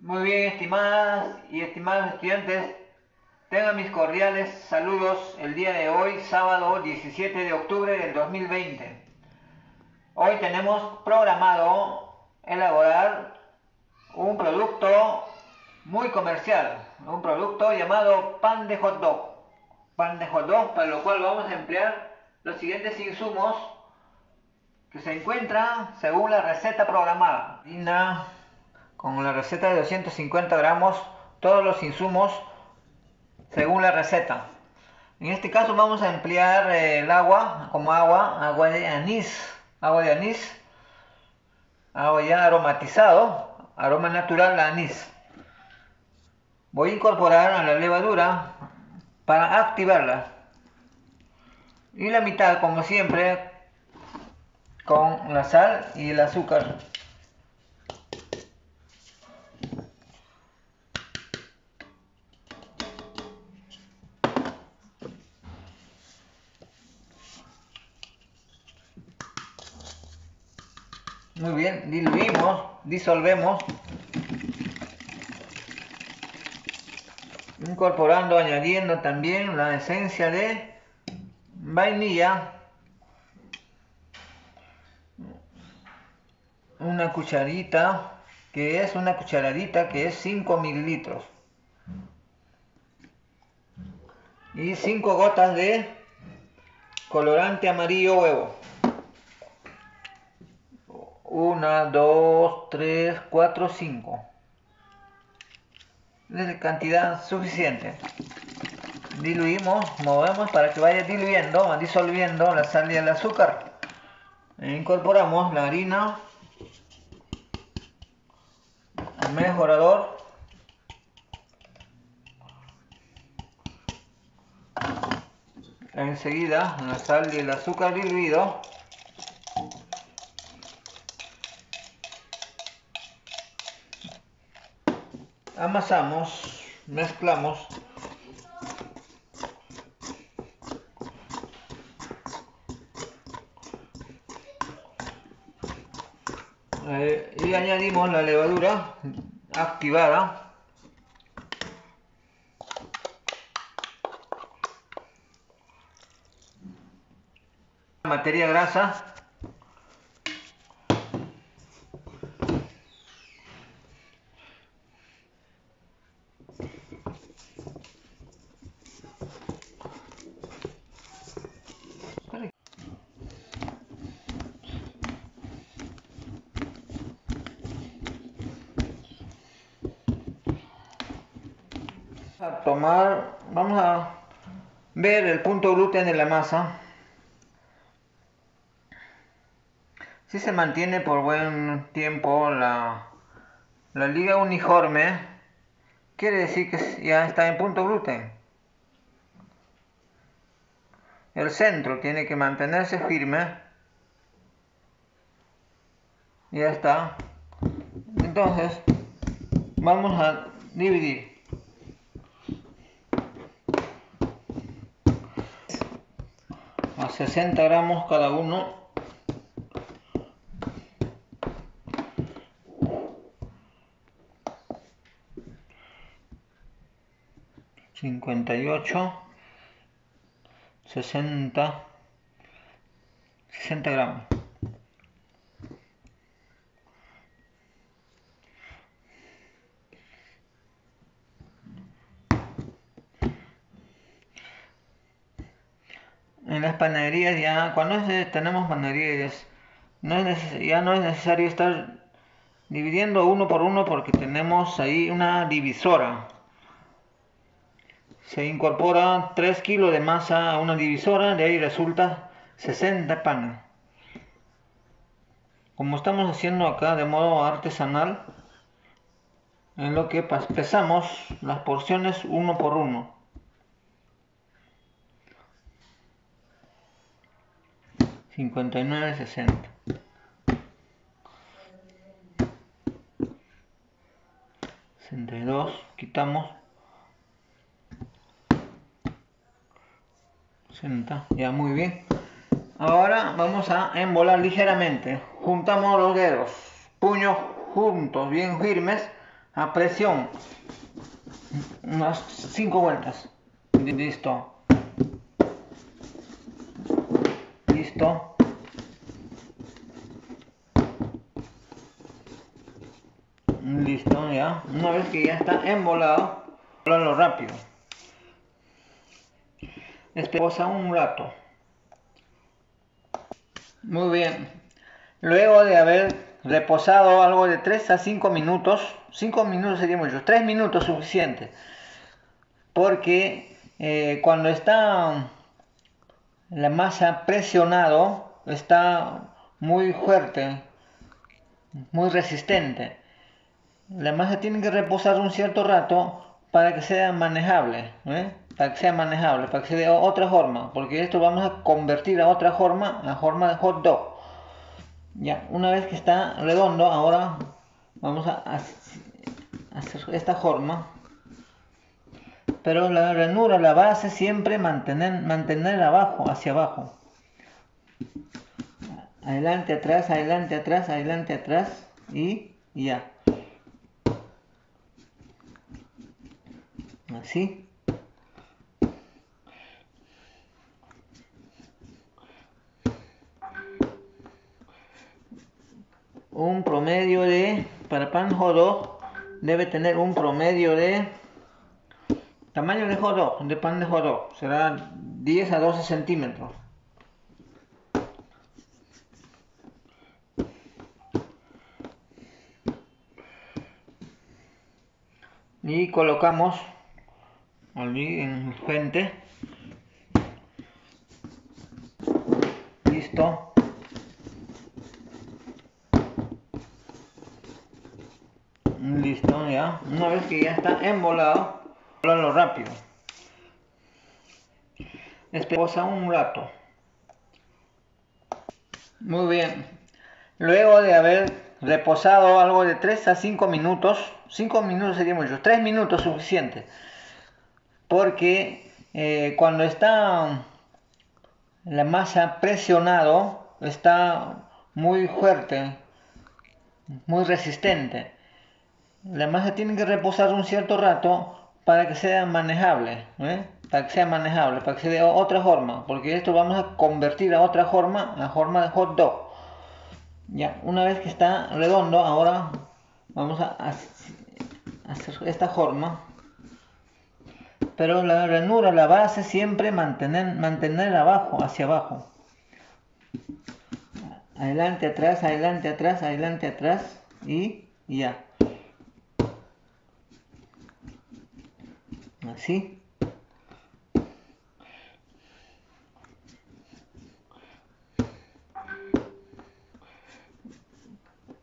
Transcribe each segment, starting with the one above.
Muy bien, estimadas y estimados estudiantes, tengan mis cordiales saludos el día de hoy, sábado 17 de octubre del 2020. Hoy tenemos programado elaborar un producto muy comercial, un producto llamado pan de hot dog. Pan de hot dog, para lo cual vamos a emplear los siguientes insumos que se encuentran según la receta programada. Harina con la receta de 250 gramos, todos los insumos según la receta. En este caso vamos a emplear eh, el agua como agua, agua de anís, agua de anís, agua ya aromatizado, aroma natural de anís. Voy a incorporar a la levadura para activarla. Y la mitad, como siempre, con la sal y el azúcar. Muy bien, diluimos, disolvemos. Incorporando, añadiendo también la esencia de vainilla. Una cucharita, que es una cucharadita, que es 5 mililitros. Y 5 gotas de colorante amarillo huevo. 1, 2, 3, 4, 5. Es cantidad suficiente. Diluimos, movemos para que vaya diluyendo, disolviendo la sal y el azúcar. E incorporamos la harina al mejorador. Enseguida la sal y el azúcar diluido amasamos, mezclamos. Eh, y añadimos la levadura activada. Materia grasa a tomar, vamos a ver el punto gluten de la masa. Si se mantiene por buen tiempo la, la liga uniforme, quiere decir que ya está en punto gluten. El centro tiene que mantenerse firme. Ya está. Entonces, vamos a dividir. a 60 gramos cada uno. cincuenta y ocho sesenta sesenta gramos panaderías ya cuando tenemos panaderías no es ya no es necesario estar dividiendo uno por uno porque tenemos ahí una divisora. Se incorpora 3 kilos de masa a una divisora de ahí resulta 60 panes como estamos haciendo acá de modo artesanal en lo que pesamos las porciones uno por uno 59, 60. dos quitamos 60, ya muy bien. Ahora vamos a embolar ligeramente. Juntamos los dedos, puños juntos, bien firmes, a presión unas 5 vueltas listo listo listo ya. Una vez que ya está embolado lo rápido. Esperamos un rato. Muy bien. Luego de haber reposado algo de 3 a 5 minutos 5 minutos sería mucho 3 minutos suficiente. Porque eh, cuando está la masa presionado está muy fuerte muy resistente. La masa tiene que reposar un cierto rato para que sea manejable ¿eh? para que sea manejable para que sea de otra forma porque esto vamos a convertir a otra forma a forma de hot dog. Ya una vez que está redondo ahora vamos a hacer esta forma pero la ranura la base siempre mantener mantener abajo hacia abajo. Adelante atrás adelante atrás adelante atrás y ya. Así. Un promedio de para pan jodó debe tener un promedio de tamaño de jodó de pan de jodó será 10 a 12 centímetros. Y colocamos allí en frente. Listo. Listo ya. Una vez que ya está embolado lo rápido. Un rato. Muy bien. Luego de haber reposado algo de 3 a 5 minutos 5 minutos sería mucho 3 minutos suficiente. Porque eh, cuando está la masa presionado está muy fuerte, muy resistente. La masa tiene que reposar un cierto rato para que sea manejable, ¿eh? para que sea manejable, para que sea de otra forma, porque esto vamos a convertir a otra forma, a forma de hot dog. Ya, una vez que está redondo, ahora vamos a hacer esta forma pero la ranura, la base siempre mantener, mantener abajo, hacia abajo. Adelante, atrás, adelante, atrás, adelante, atrás y ya.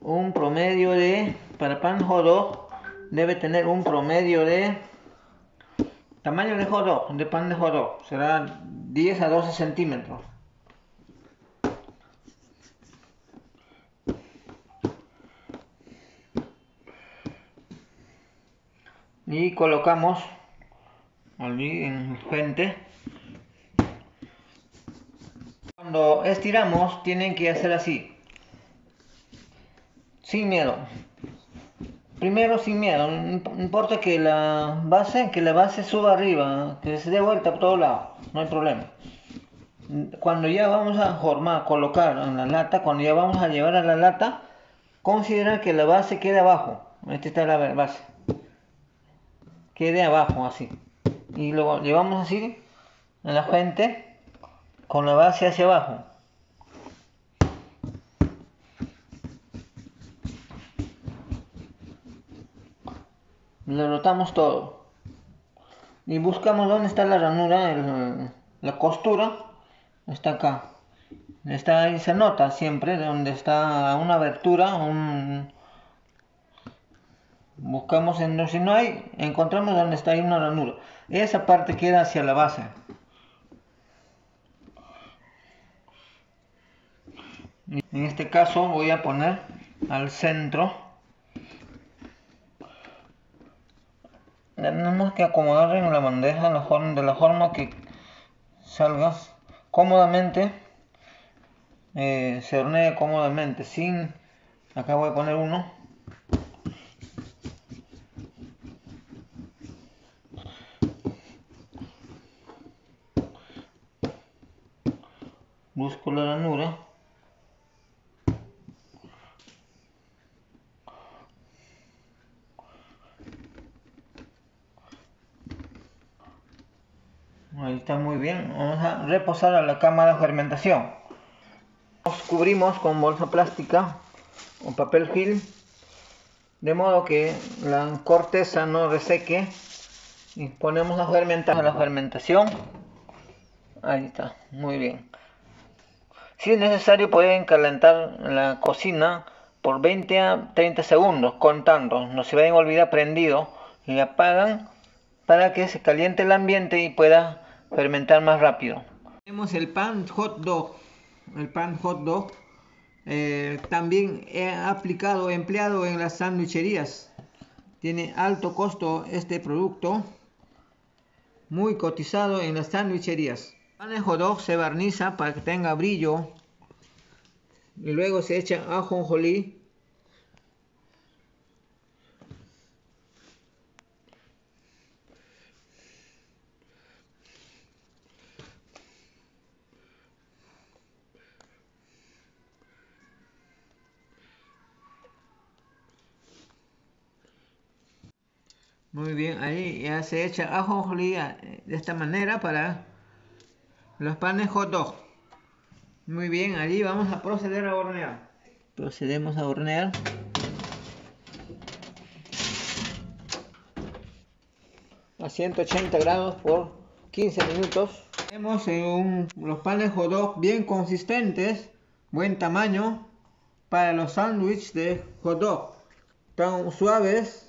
Un promedio de, para pan jodo, debe tener un promedio de Tamaño de jodó, de pan de jodó, será 10 a 12 centímetros. Y colocamos allí en frente. Cuando estiramos tienen que hacer así, sin miedo primero sin miedo, no importa que la base, que la base suba arriba, que se dé vuelta por todos lados, no hay problema. Cuando ya vamos a formar, colocar en la lata, cuando ya vamos a llevar a la lata, considera que la base quede abajo. Esta está la base. Quede abajo así. Y lo llevamos así en la frente con la base hacia abajo. lo rotamos todo. Y buscamos dónde está la ranura la costura. Está acá. Está ahí se nota siempre donde está una abertura un buscamos en si no hay encontramos donde está ahí una ranura esa parte queda hacia la base. En este caso voy a poner al centro. Tenemos que acomodar en la bandeja de la forma que salgas cómodamente. Eh, se hornee cómodamente sin acá voy a poner uno busco la ranura ahí está muy bien. Vamos a reposar a la cámara de fermentación. Nos cubrimos con bolsa plástica o papel film de modo que la corteza no reseque y ponemos a fermentar la fermentación. Ahí está muy bien. Si es necesario pueden calentar la cocina por 20 a 30 segundos contando. No se vayan a olvidar prendido y apagan para que se caliente el ambiente y pueda fermentar más rápido. Tenemos el pan hot dog el pan hot dog eh, también he aplicado empleado en las sandwicherías. Tiene alto costo este producto muy cotizado en las sandwicherías. Pan de hot dog se barniza para que tenga brillo y luego se echa ajonjolí Muy bien, ahí ya se echa ajonjolí eh, de esta manera para los panes hot dog. Muy bien, allí vamos a proceder a hornear. Procedemos a hornear. A 180 grados por 15 minutos. Tenemos los panes hot dog bien consistentes, buen tamaño para los sándwiches de hot dog. Tan suaves